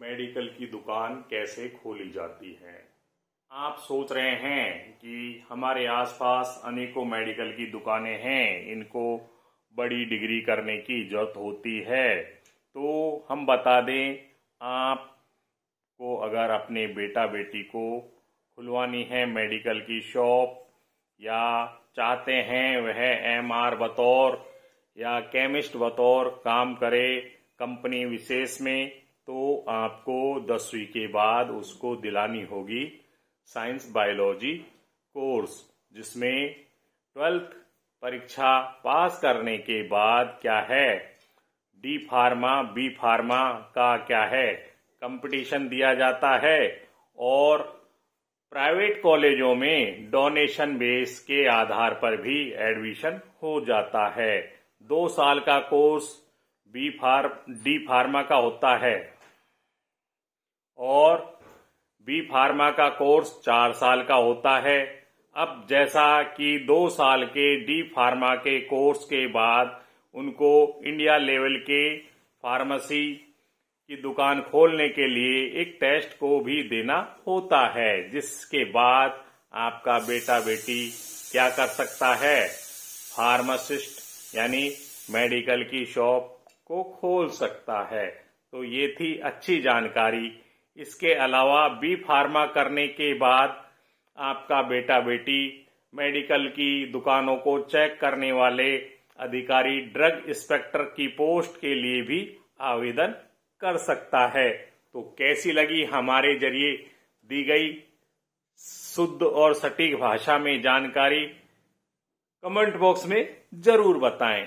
Medical की दुकान कैसे खोली जाती है? आप सोच रहे हैं कि हमारे आसपास अनेकों मेडिकल की दुकानें हैं, इनको बड़ी डिग्री करने की ज़रूरत होती है। तो हम बता दें आप को अगर अपने बेटा बेटी को खुलवानी है मेडिकल की शॉप, या चाहते हैं वह एम आर बतौर या केमिस्ट बतौर काम करे, कंपनी विशेष में तो आपको दसवीं के बाद उसको दिलानी होगी साइंस बायोलॉजी कोर्स, जिसमें ट्वेल्थ परीक्षा पास करने के बाद क्या है? डी फार्मा, बी फार्मा का क्या है? कंपटीशन दिया जाता है और प्राइवेट कॉलेजों में डोनेशन बेस के आधार पर भी एडमिशन हो जाता है। दो साल का course B pharm, D pharma का होता है। और बी फार्मा का कोर्स चार साल का होता है। अब जैसा कि दो साल के डी फार्मा के कोर्स के बाद उनको इंडिया लेवल के फार्मेसी की दुकान खोलने के लिए एक टेस्ट को भी देना होता है, जिसके बाद आपका बेटा बेटी क्या कर सकता है? फार्मासिस्ट यानी मेडिकल की शॉप को खोल सकता है। तो ये थी अच्छी जानकारी। इसके अलावा बी फार्मा करने के बाद आपका बेटा बेटी मेडिकल की दुकानों को चेक करने वाले अधिकारी ड्रग इंस्पेक्टर की पोस्ट के लिए भी आवेदन कर सकता है। तो कैसी लगी हमारे ज़रिए दी गई शुद्ध और सटीक भाषा में जानकारी? कमेंट बॉक्स में ज़रूर बताएँ।